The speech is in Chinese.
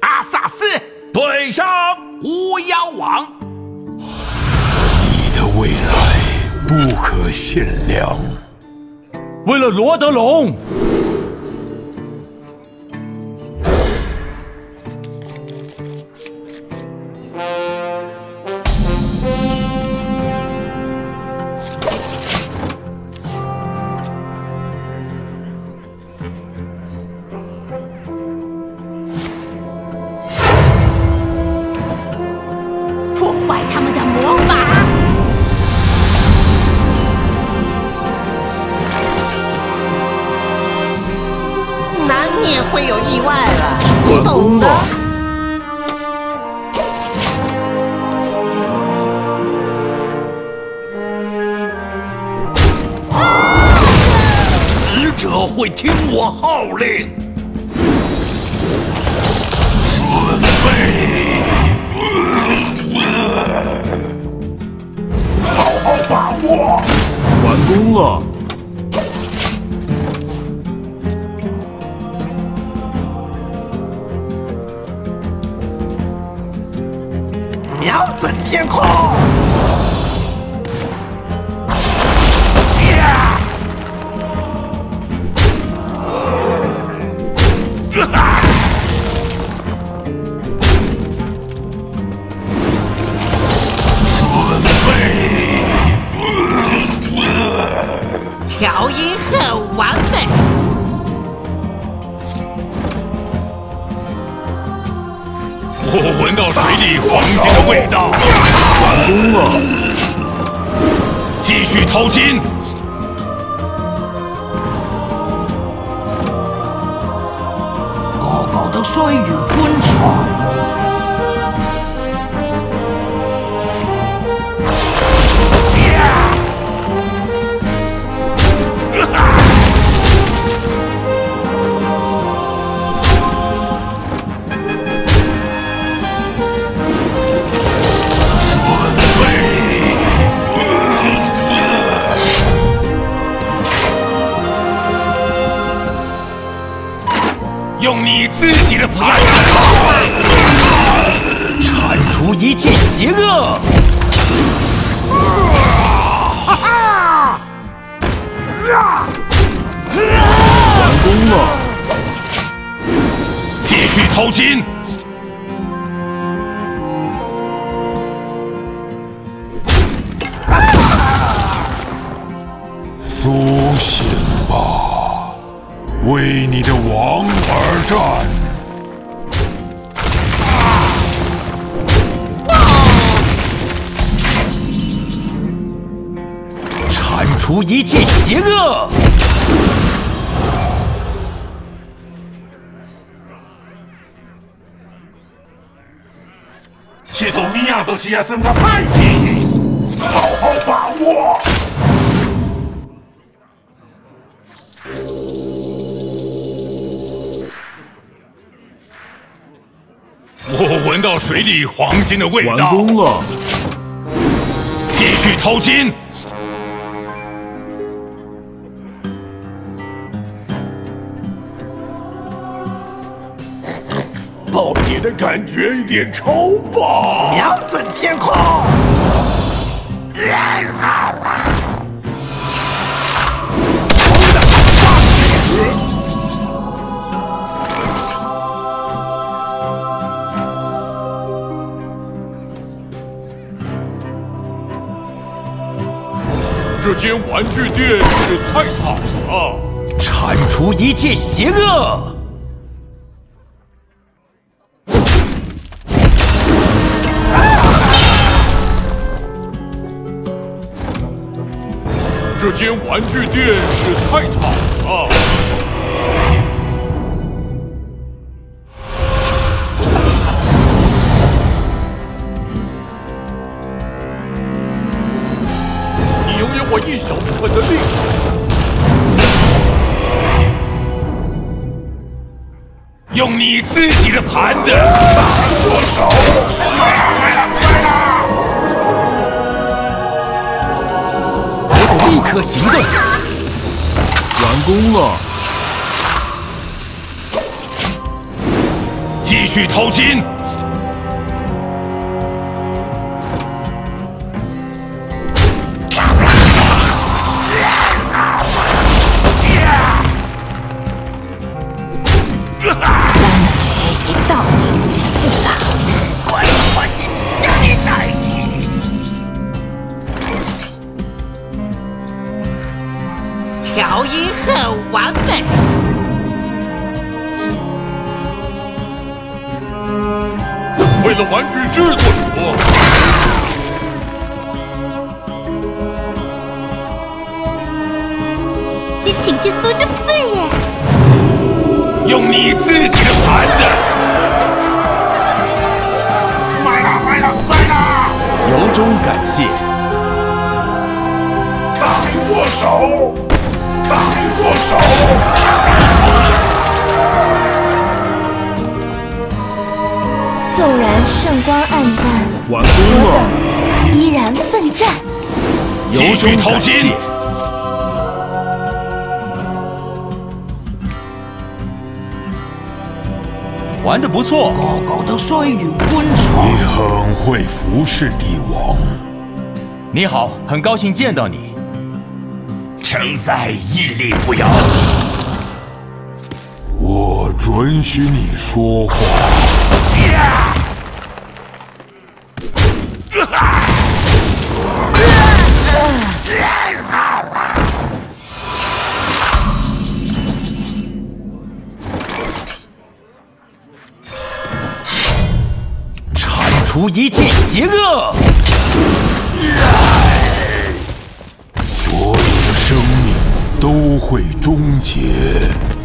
阿萨斯对上巫妖王，你的未来不可限量。为了罗德龙。会听我号令。准备，好好把握。完工了。瞄准天空。我闻到水里黄金的味道。完工了。继续掏金。高高的水与滚你自己的牌铲除一切邪恶。完工了。继续偷金。为你的王而战。铲除一切邪恶。切走米亚多西亚森的败绩，好好把握。我闻到水里黄金的味道。完工了。继续掏金。爆点的感觉有点超棒。瞄准天空。这间玩具店是太惨了！铲除一切邪恶。这间玩具店是菜场啊！一小部分的力量。用你自己的盘子。我手。立刻行动。完工了。继续掏心。调音很完美。为了玩具制作者，你请进苏就碎耶！用你自己的盘子。坏了坏了坏了！由衷感谢。手。纵然圣光暗淡，完工了。依然奋战。由继续衷感掏心谢。玩的不错，你很会服侍帝王。你好，很高兴见到你。仍在屹立不摇。我准许你说话。铲除一切邪恶。不会终结。